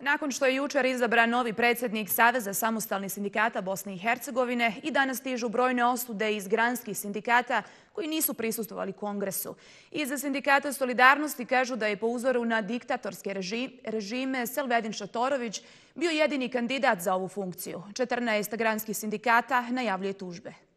Nakon što je jučer izabran novi predsjednik Saveza samostalnih sindikata Bosne i Hercegovine i danas stižu brojne osude iz granskih sindikata koji nisu prisustovali kongresu. Iza sindikata Solidarnosti kažu da je po uzoru na diktatorske režime Selvedin Šatorović bio jedini kandidat za ovu funkciju. 14 granskih sindikata najavljuje tužbe.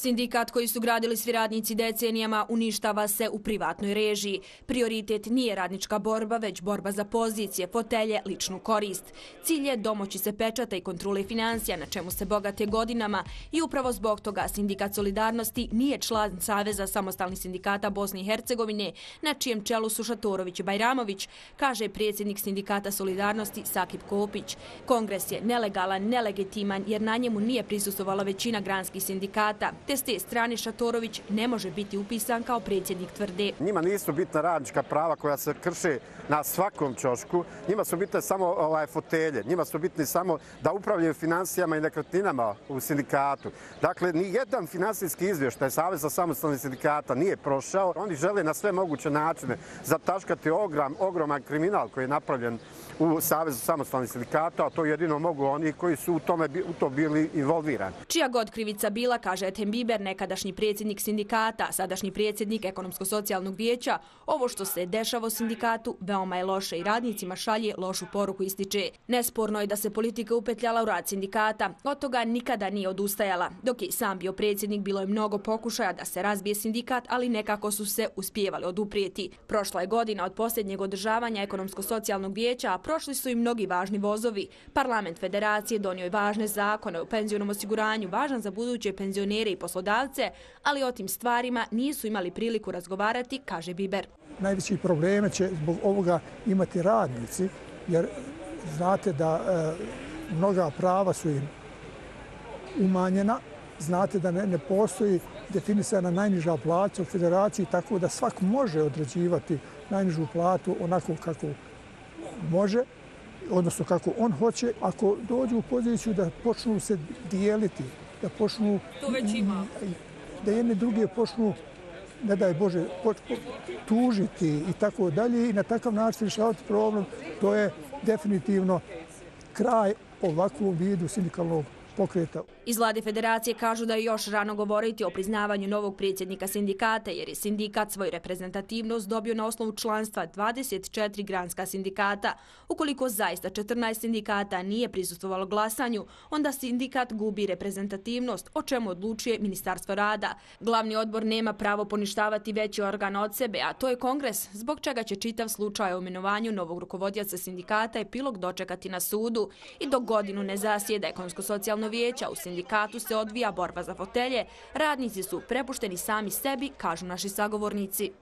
Sindikat koji su gradili svi radnici decenijama uništava se u privatnoj režiji. Prioritet nije radnička borba, već borba za pozicije, fotelje, ličnu korist. Cilj je domoći se pečata i kontrole financija, na čemu se bogate godinama i upravo zbog toga Sindikat Solidarnosti nije član Saveza samostalnih sindikata Bosne i Hercegovine, na čijem čelu su Šatorović i Bajramović, kaže predsjednik Sindikata Solidarnosti Sakip Kopić. Kongres je nelegalan, nelegitiman jer na njemu nije prisustovala većina granskih sindikata te s te strane Šatorović ne može biti upisan kao predsjednik tvrde. Njima nisu bitna radnička prava koja se krše na svakom čošku, njima su bitne samo ovaj, fotelje, njima su bitni samo da upravljaju financijama i nekretninama u sindikatu. Dakle, ni jedan finansijski izvještaj Saveza samostalnih sindikata nije prošao. Oni žele na sve moguće načine zataškati ogrom, ogroman kriminal koji je napravljen u Savezu samostalnih sindikata, a to jedino mogu oni koji su u, tome, u to bili involvirani. Čija god krivica bila, kaže Etem Biber, nekadašnji predsjednik sindikata, sadašnji predsjednik ekonomsko-socijalnog vijeća, ovo što se dešava u sindikatu veoma je loše i radnicima šalje lošu poruku ističe. Nesporno je da se politika upetljala u rad sindikata, od toga nikada nije odustajala. Dok je sam bio predsjednik, bilo je mnogo pokušaja da se razbije sindikat, ali nekako su se uspijevali oduprijeti. Prošla je godina od posljednjeg održavanja ekonomsko-socijalnog vijeća, a prošli su i mnogi važni vozovi. Parlament federacije donio je važne zakone o penzionom osiguranju, važan za buduće penzionere i poslodavce, ali o tim stvarima nisu imali priliku razgovarati, kaže Biber. Najveći probleme će zbog ovoga imati radnici, jer znate da e, mnoga prava su im umanjena, znate da ne, ne postoji definisana najniža plaća u federaciji, tako da svak može određivati najnižu platu onako kako može, odnosno kako on hoće, ako dođu u poziciju da počnu se dijeliti, da počnu... To već ima. Da jedne druge počnu, ne daj Bože, poč, tužiti i tako dalje i na takav način rješavati problem, to je definitivno kraj ovakvom vidu sindikalnog pokreta. Iz vlade federacije kažu da je još rano govoriti o priznavanju novog predsjednika sindikata, jer je sindikat svoju reprezentativnost dobio na osnovu članstva 24 granska sindikata. Ukoliko zaista 14 sindikata nije prisustovalo glasanju, onda sindikat gubi reprezentativnost, o čemu odlučuje Ministarstvo rada. Glavni odbor nema pravo poništavati veći organ od sebe, a to je kongres, zbog čega će čitav slučaj o imenovanju novog rukovodjaca sindikata epilog dočekati na sudu i do godinu ne zasjeda ekonomsko-socijalno vijeća u sindikatu se odvija borba za fotelje, radnici su prepušteni sami sebi, kažu naši sagovornici.